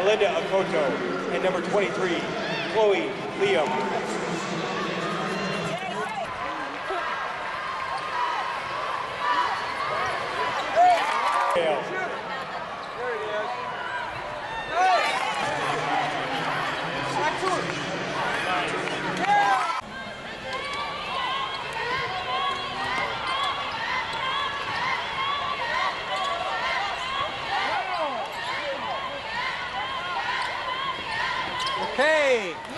Amanda Akoto, and number 23, Chloe Liam. Hey!